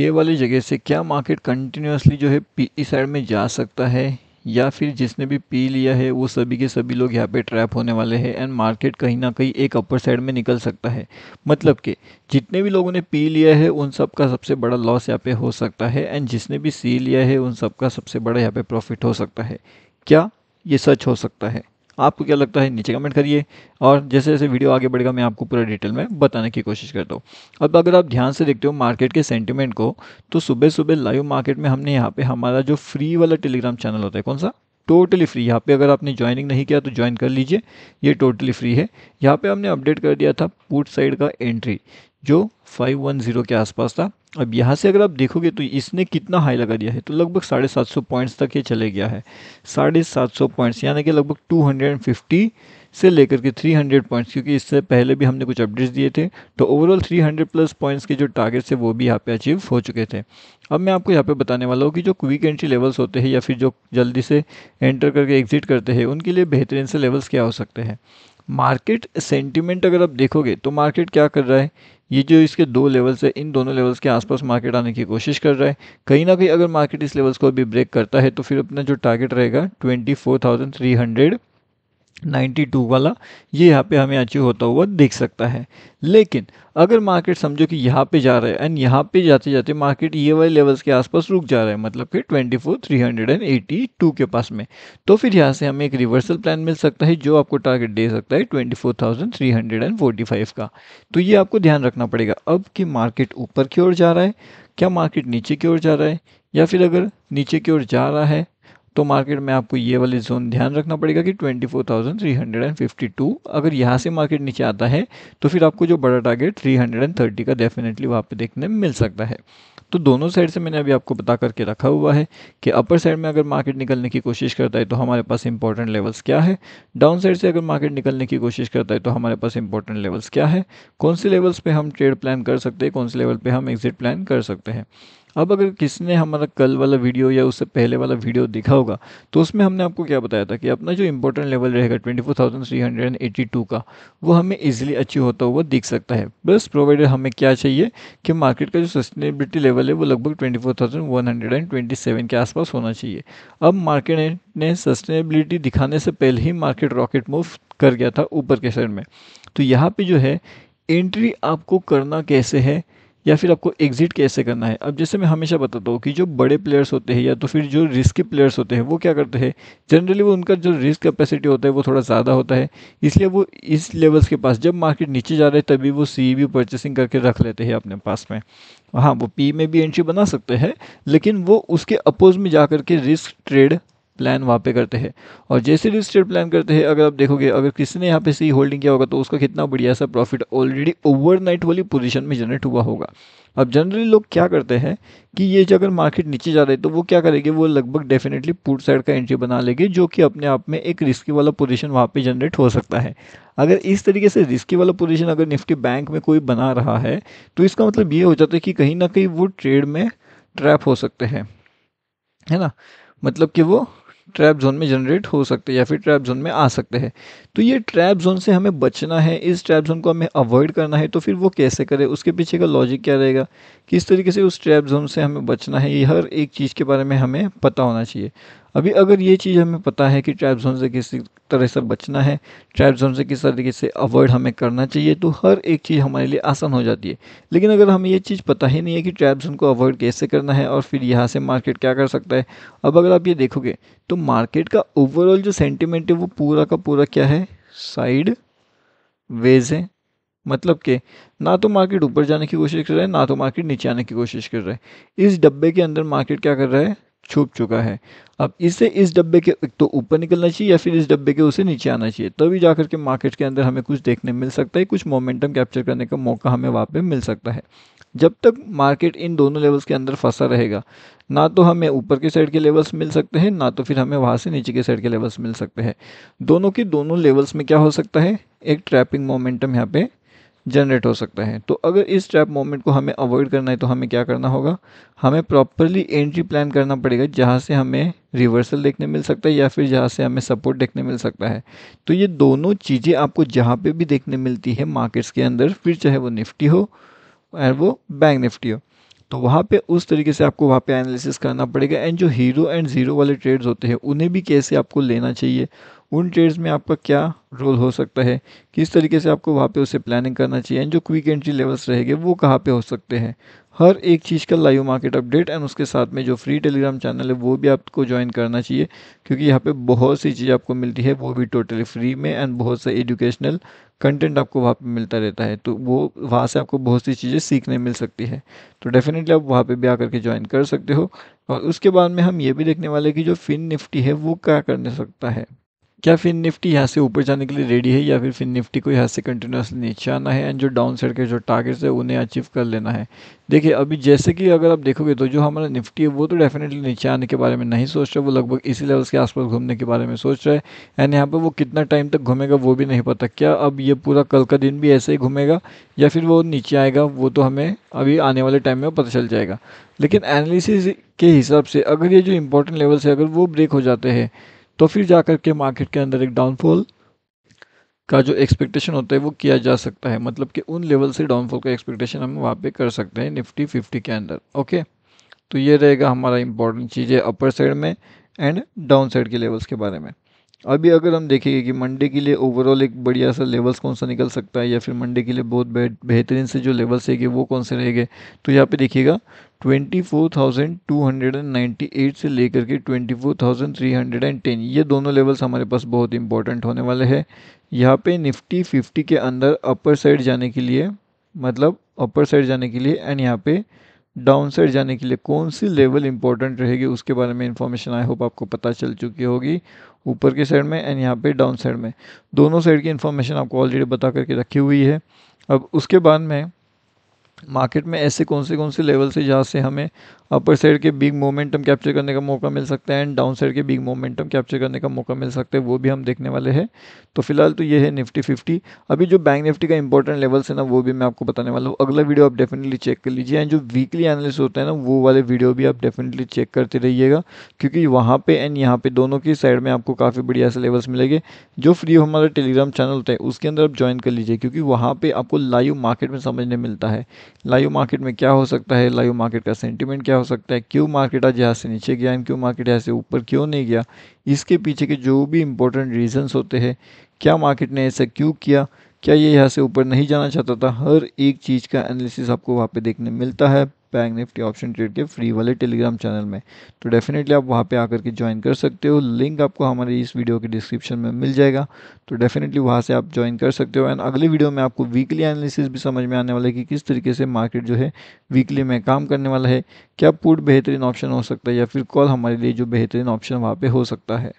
ये वाली जगह से क्या मार्केट कंटिन्यूसली जो है पी साइड में जा सकता है? या फिर जिसने भी पी लिया है, वो सभी के सभी लोग यहाँ पे ट्रैप होने वाले हैं एंड मार्केट कहीं ना कहीं एक अपर साइड में निकल सकता है। मतलब कि जितने भी लोगों ने पी लिया है, उन सब का सबसे बड़ा लॉस यहाँ पे हो सकता है एंड जिसने भी सी लिया है, उन सब का सबसे बड़ा यहाँ पे प्रॉफिट हो सकता है। क्या? ये सच हो सकता है। आपको क्या लगता है, नीचे कमेंट करिए। और जैसे जैसे वीडियो आगे बढ़ेगा, मैं आपको पूरा डिटेल में बताने की कोशिश करता हूँ। अब अगर आप ध्यान से देखते हो मार्केट के सेंटिमेंट को तो सुबह सुबह लाइव मार्केट में हमने यहाँ पे हमारा जो फ्री वाला टेलीग्राम चैनल होता है, कौन सा? टोटली फ्री यहाँ पे अगर आपने ज्वाइनिंग नहीं किया तो ज्वाइन कर लीजिए। ये टोटली फ्री है। यहाँ पे हमने अपडेट कर दिया था पुट साइड का एंट्री जो 510 के आसपास था। अब यहाँ से अगर आप देखोगे तो इसने कितना हाई लगा दिया है। तो लगभग साढ़े सात सौ पॉइंट्स तक ये चले गया है। साढ़े सात सौ पॉइंट्स यानी कि लगभग टू हंड्रेड फिफ्टी से लेकर के 300 पॉइंट्स क्योंकि इससे पहले भी हमने कुछ अपडेट्स दिए थे तो ओवरऑल 300 प्लस पॉइंट्स के जो टारगेट्स है वो भी यहाँ पे अचीव हो चुके थे। अब मैं आपको यहाँ पे बताने वाला हूँ कि जो क्विक एंट्री लेवल्स होते हैं या फिर जो जल्दी से एंटर करके एग्जिट करते हैं, उनके लिए बेहतरीन से लेवल्स क्या हो सकते हैं? मार्केट सेंटिमेंट अगर आप देखोगे तो मार्केट क्या कर रहा है? ये जो इसके दो लेवल्स है, इन दोनों लेवल्स के आसपास मार्केट आने की कोशिश कर रहा है। कहीं ना कहीं अगर मार्केट इस लेवल्स को अभी ब्रेक करता है तो फिर अपना जो टारगेट रहेगा twenty four thousand three hundred 92 वाला ये यहाँ पे हमें अचीव होता हुआ दिख सकता है। लेकिन अगर मार्केट समझो कि यहाँ पे जा रहा है एंड यहाँ पे जाते जाते मार्केट ये वाले लेवल्स के आसपास रुक जा रहा है मतलब कि 24,382 के पास में तो फिर यहाँ से हमें एक रिवर्सल प्लान मिल सकता है जो आपको टारगेट दे सकता है 24,345 का। तो ये आपको ध्यान रखना पड़ेगा अब कि मार्केट ऊपर की ओर जा रहा है क्या मार्केट नीचे की ओर जा रहा है या फिर अगर नीचे की ओर जा रहा है तो मार्केट में आपको ये वाली जोन ध्यान रखना पड़ेगा कि 24,352 अगर यहाँ से मार्केट नीचे आता है तो फिर आपको जो बड़ा टारगेट 330 का डेफिनेटली वहाँ पे देखने मिल सकता है। तो दोनों साइड से मैंने अभी आपको बता करके रखा हुआ है कि अपर साइड में अगर मार्केट निकलने की कोशिश करता है तो हमारे पास इंपॉर्टेंट लेवल्स क्या है? डाउन साइड से अगर मार्केट निकलने की कोशिश करता है तो हमारे पास इंपॉर्टेंट लेवल्स क्या है? कौन से लेवल्स पे हम ट्रेड प्लान कर सकते हैं कौन से लेवल पे हम एग्जिट प्लान कर सकते हैं? अब अगर किसी ने हमारा कल वाला वीडियो या उससे पहले वाला वीडियो देखा होगा तो उसमें हमने आपको क्या बताया था कि अपना जो इंपॉर्टेंट लेवल रहेगा 24,382 का वो हमें इजीली अचीव होता हुआ दिख सकता है। बस प्रोवाइडर हमें क्या चाहिए कि मार्केट का जो सस्टेनेबिलिटी लेवल है वो लगभग 24,127 के आसपास होना चाहिए। अब मार्केट ने सस्टेनेबिलिटी दिखाने से पहले ही मार्केट रॉकेट मूव कर गया था ऊपर के साइड में। तो यहाँ पर जो है एंट्री आपको करना कैसे है? या फिर आपको एग्जिट कैसे करना है? अब जैसे मैं हमेशा बताता हूँ कि जो बड़े प्लेयर्स होते हैं या तो फिर जो रिस्की प्लेयर्स होते हैं, वो क्या करते हैं? जनरली वो उनका जो रिस्क कैपेसिटी होता है, वो थोड़ा ज़्यादा होता है। इसलिए वो इस लेवल्स के पास, जब मार्केट नीचे जा रहे हैं, तभी वो सी भी परचेसिंग करके रख लेते हैं अपने पास में। हाँ वो पी में भी एंट्री बना सकते हैं, लेकिन वो उसके अपोज में जा के रिस्क ट्रेड प्लान वहाँ पे करते हैं। और जैसे रजिस्टर्ड प्लान करते हैं, अगर आप देखोगे, अगर किसी ने यहाँ पे सी होल्डिंग किया होगा तो उसका कितना बढ़िया सा प्रॉफिट ऑलरेडी ओवरनाइट वाली पोजीशन में जनरेट हुआ होगा। अब जनरली लोग क्या करते हैं कि ये जो अगर मार्केट नीचे जा रही है तो वो क्या करेंगे, वो लगभग डेफिनेटली पुट साइड का एंट्री बना लेंगे, जो कि अपने आप में एक रिस्की वाला पोजीशन वहाँ पे जनरेट हो सकता है। अगर इस तरीके से रिस्की वाला पोजीशन अगर निफ्टी बैंक में कोई बना रहा है तो इसका मतलब ये हो जाता है कि कहीं ना कहीं वो ट्रेड में ट्रैप हो सकते हैं। है ना? मतलब कि वो ट्रैप जोन में जनरेट हो सकते हैं या फिर ट्रैप जोन में आ सकते हैं। तो ये ट्रैप जोन से हमें बचना है, इस ट्रैप जोन को हमें अवॉइड करना है तो फिर वो कैसे करें, उसके पीछे का लॉजिक क्या रहेगा? किस तरीके से उस ट्रैप जोन से हमें बचना है, ये हर एक चीज़ के बारे में हमें पता होना चाहिए। अभी अगर ये चीज़ हमें पता है कि ट्रैप जोन से किसी तरह से बचना है ट्रैप जोन से किस तरीके से अवॉइड हमें करना चाहिए तो हर एक चीज़ हमारे लिए आसान हो जाती है। लेकिन अगर हमें ये चीज़ पता ही नहीं है कि ट्रैप जोन को अवॉइड कैसे करना है और फिर यहाँ से मार्केट क्या कर सकता है, अब अगर आप ये देखोगे तो मार्केट का ओवरऑल जो सेंटिमेंट है वो पूरा का पूरा क्या है? साइड वेज है। मतलब कि ना तो मार्केट ऊपर जाने की कोशिश कर रहा है, ना तो मार्केट नीचे आने की कोशिश कर रहा है। इस डब्बे के अंदर मार्केट क्या कर रहा है? छुप चुका है। अब इसे इस डब्बे के तो ऊपर निकलना चाहिए या फिर इस डब्बे के उसे नीचे आना चाहिए? तभी जाकर के मार्केट के अंदर हमें कुछ देखने मिल सकता है, कुछ मोमेंटम कैप्चर करने का मौका हमें वहाँ पे मिल सकता है। जब तक मार्केट इन दोनों लेवल्स के अंदर फंसा रहेगा, ना तो हमें ऊपर के साइड के लेवल्स मिल सकते हैं, ना तो फिर हमें वहाँ से नीचे के साइड के लेवल्स मिल सकते हैं। दोनों के दोनों लेवल्स में क्या हो सकता है? एक ट्रैपिंग मोमेंटम यहाँ पे जनरेट हो सकता है। तो अगर इस ट्रैप मोमेंट को हमें अवॉइड करना है तो हमें क्या करना होगा? हमें प्रॉपरली एंट्री प्लान करना पड़ेगा, जहाँ से हमें रिवर्सल देखने मिल सकता है या फिर जहाँ से हमें सपोर्ट देखने मिल सकता है। तो ये दोनों चीज़ें आपको जहाँ पे भी देखने मिलती है मार्केट्स के अंदर, फिर चाहे वो निफ्टी हो और वो बैंक निफ्टी हो। तो वहाँ पे उस तरीके से आपको वहाँ पे एनालिसिस करना पड़ेगा। एंड जो हीरो एंड ज़ीरो वाले ट्रेड्स होते हैं, उन्हें भी कैसे आपको लेना चाहिए? उन ट्रेड्स में आपका क्या रोल हो सकता है? किस तरीके से आपको वहाँ पे उसे प्लानिंग करना चाहिए? एंड जो क्विक एंट्री लेवल्स रहेंगे, वो कहाँ पे हो सकते हैं? हर एक चीज़ का लाइव मार्केट अपडेट एंड उसके साथ में जो फ्री टेलीग्राम चैनल है, वो भी आपको ज्वाइन करना चाहिए। क्योंकि यहाँ पे बहुत सी चीज़ें आपको मिलती है, वो भी टोटली फ्री में एंड बहुत सा एजुकेशनल कंटेंट आपको वहाँ पे मिलता रहता है। तो वो, वहाँ से आपको बहुत सी चीज़ें सीखने मिल सकती है। तो डेफिनेटली आप वहाँ पे भी आकर के ज्वाइन कर सकते हो। और उसके बाद में हम ये भी देखने वाले कि जो फिन निफ्टी है, वो क्या करने सकता है? क्या फिर निफ्टी यहाँ से ऊपर जाने के लिए रेडी है या फिर फिर निफ्टी को यहाँ से कंटिन्यूसली नीचे आना है एंड जो डाउन साइड के जो टारगेट्स है उन्हें अचीव कर लेना है? देखिए, अभी जैसे कि अगर आप देखोगे तो जो हमारा निफ्टी है, वो तो डेफिनेटली नीचे आने के बारे में नहीं सोच रहा, वो लगभग इसी लेवल्स के आसपास घूमने के बारे में सोच रहा है। एंड यहाँ पर वो कितना टाइम तक घूमेगा वो भी नहीं पता। क्या अब ये पूरा कल का दिन भी ऐसे ही घूमेगा या फिर वो नीचे आएगा, वो तो हमें अभी आने वाले टाइम में पता चल जाएगा। लेकिन एनालिसिस के हिसाब से अगर ये जो इंपॉर्टेंट लेवल्स है, अगर वो ब्रेक हो जाते हैं तो फिर जा कर के मार्केट के अंदर एक डाउनफॉल का जो एक्सपेक्टेशन होता है वो किया जा सकता है। मतलब कि उन लेवल से डाउनफॉल का एक्सपेक्टेशन हम वहाँ पे कर सकते हैं निफ्टी फिफ्टी के अंदर ओके तो ये रहेगा हमारा इंपॉर्टेंट चीज़ है अपर साइड में एंड डाउन साइड के लेवल्स के बारे में। अभी अगर हम देखेंगे कि मंडे के लिए ओवरऑल एक बढ़िया सा लेवल्स कौन सा निकल सकता है या फिर मंडे के लिए बहुत बेहतरीन से जो लेवल्स है वो कौन से रहेंगे तो यहाँ पे देखिएगा 24,298 से लेकर के 24,310 ये दोनों लेवल्स हमारे पास बहुत इंपॉर्टेंट होने वाले हैं। यहाँ पे निफ्टी 50 के अंदर अपर साइड जाने के लिए मतलब अपर साइड जाने के लिए एंड यहाँ पे डाउन साइड जाने के लिए कौन सी लेवल इंपॉर्टेंट रहेगी, उसके बारे में इन्फॉर्मेशन आई होप आपको पता चल चुकी होगी। ऊपर के साइड में एंड यहाँ पे डाउन साइड में। दोनों साइड की इन्फॉर्मेशन आपको ऑलरेडी बता करके रखी हुई है। अब उसके बाद में मार्केट में ऐसे कौन से कौन से लेवल से जहाँ से हमें अपर साइड के बिग मोमेंटम कैप्चर करने का मौका मिल सकता है एंड डाउन साइड के बिग मोमेंटम कैप्चर करने का मौका मिल सकता है, वो भी हम देखने वाले हैं। तो फ़िलहाल तो ये है निफ्टी फिफ्टी। अभी जो बैंक निफ्टी का इंपॉर्टेंट लेवल्स है ना, वो भी मैं आपको बताने वाला हूँ। अगला वीडियो आप डेफिनेटली चेक कर लीजिए एंड जो वीकली एनालिस होता है ना, वो वाले वीडियो भी आप डेफिनेटली चेक करते रहिएगा। क्योंकि वहाँ पे एंड यहाँ पे दोनों की साइड में आपको काफ़ी बढ़िया से लेवल्स मिलेंगे। जो फ्री हमारा टेलीग्राम चैनल होता है, उसके अंदर आप ज्वाइन कर लीजिए, क्योंकि वहाँ पर आपको लाइव मार्केट में समझने मिलता है। लाइव मार्केट में क्या हो सकता है? लाइव मार्केट का सेंटिमेंट क्या हो सकता है? क्यों मार्केट आज यहाँ से नीचे गया? एंड क्यों मार्केट यहाँ से ऊपर क्यों नहीं गया? इसके पीछे के जो भी इंपॉर्टेंट रीजंस होते हैं, क्या मार्केट ने ऐसा क्यों किया? क्या ये यहाँ से ऊपर नहीं जाना चाहता था? हर एक चीज़ का एनालिसिस आपको वहाँ पे देखने मिलता है। बैंक निफ्टी ऑप्शन ट्रेड के फ्री वाले टेलीग्राम चैनल में। तो डेफिनेटली आप वहाँ पे आकर के ज्वाइन कर सकते हो। लिंक आपको हमारे इस वीडियो के डिस्क्रिप्शन में मिल जाएगा। तो डेफिनेटली वहाँ से आप ज्वाइन कर सकते हो। एंड अगली वीडियो में आपको वीकली एनालिसिस भी समझ में आने वाला है कि किस तरीके से मार्केट जो है वीकली में काम करने वाला है। क्या पुट बेहतरीन ऑप्शन हो सकता है या फिर कॉल हमारे लिए जो बेहतरीन ऑप्शन वहाँ पर हो सकता है।